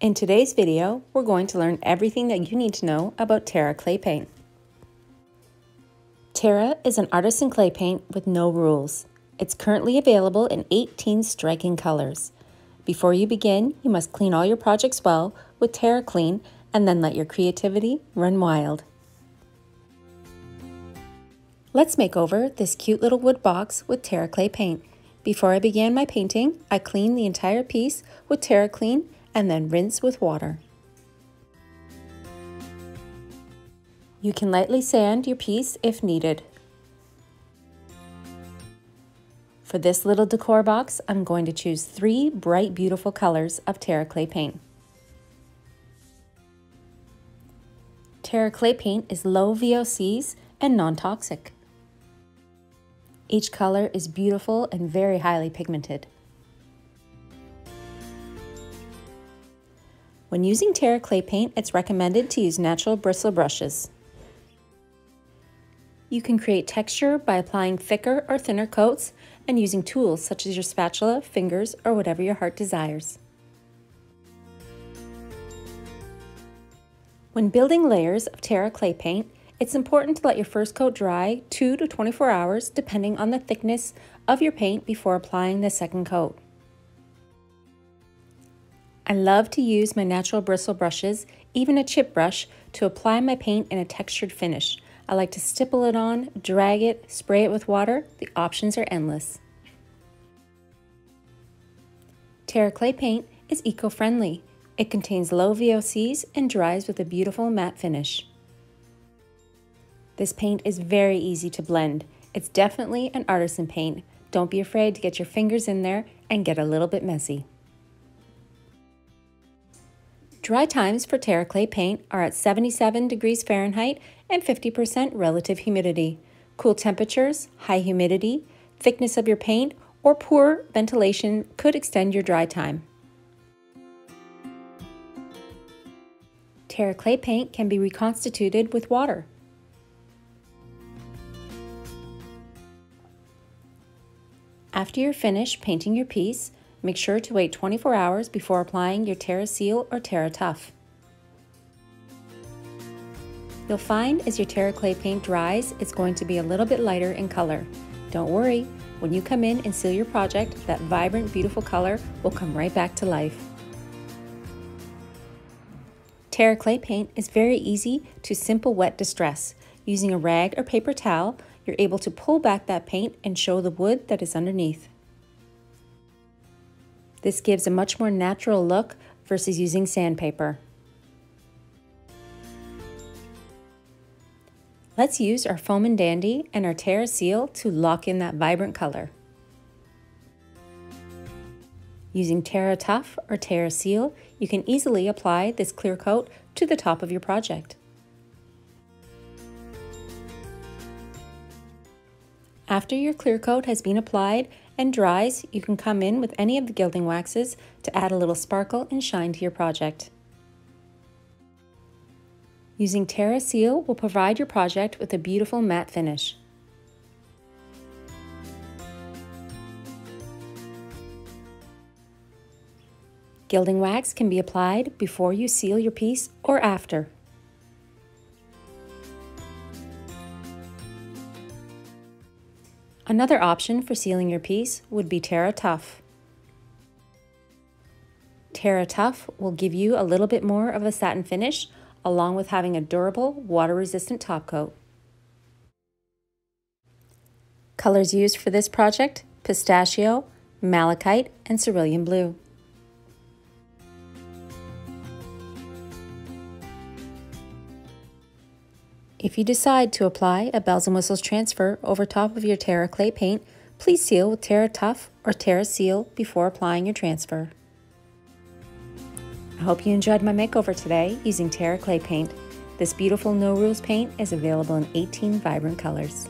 In today's video, we're going to learn everything that you need to know about Terra Clay Paint. Terra is an artisan clay paint with no rules. It's currently available in 18 striking colors. Before you begin, you must clean all your projects well with Terra Clean and then let your creativity run wild. Let's make over this cute little wood box with Terra Clay paint. Before I began my painting, I cleaned the entire piece with Terra Clean and then rinse with water. You can lightly sand your piece if needed. For this little decor box, I'm going to choose three bright, beautiful colors of Terra Clay paint. Terra Clay paint is low VOCs and non-toxic. Each color is beautiful and very highly pigmented. When using Terra clay paint, it's recommended to use natural bristle brushes. You can create texture by applying thicker or thinner coats and using tools such as your spatula, fingers, or whatever your heart desires. When building layers of Terra clay paint, it's important to let your first coat dry 2 to 24 hours depending on the thickness of your paint before applying the second coat. I love to use my natural bristle brushes, even a chip brush, to apply my paint in a textured finish. I like to stipple it on, drag it, spray it with water. The options are endless. Terra Clay paint is eco-friendly. It contains low VOCs and dries with a beautiful matte finish. This paint is very easy to blend. It's definitely an artisan paint. Don't be afraid to get your fingers in there and get a little bit messy. Dry times for Terra Clay paint are at 77 degrees Fahrenheit and 50% relative humidity. Cool temperatures, high humidity, thickness of your paint, or poor ventilation could extend your dry time. Terra Clay paint can be reconstituted with water. After you're finished painting your piece, Make sure to wait 24 hours before applying your Terra Seal or Terra Tough. You'll find as your Terra Clay paint dries, it's going to be a little bit lighter in color. Don't worry, when you come in and seal your project, that vibrant, beautiful color will come right back to life. Terra Clay paint is very easy to simple wet distress. Using a rag or paper towel, you're able to pull back that paint and show the wood that is underneath. This gives a much more natural look versus using sandpaper. Let's use our Foam and Dandy and our Terra Seal to lock in that vibrant color. Using Terra Tough or Terra Seal, you can easily apply this clear coat to the top of your project. After your clear coat has been applied and dries, you can come in with any of the gilding waxes to add a little sparkle and shine to your project. Using Terra Seal will provide your project with a beautiful matte finish. Gilding wax can be applied before you seal your piece or after. Another option for sealing your piece would be Terra Tough. Terra Tough will give you a little bit more of a satin finish along with having a durable, water-resistant top coat. Colors used for this project, pistachio, malachite, and cerulean blue. If you decide to apply a bells and whistles transfer over top of your Terra clay paint, please seal with Terra Tough or Terra Seal before applying your transfer. I hope you enjoyed my makeover today using Terra clay paint. This beautiful no rules paint is available in 18 vibrant colors.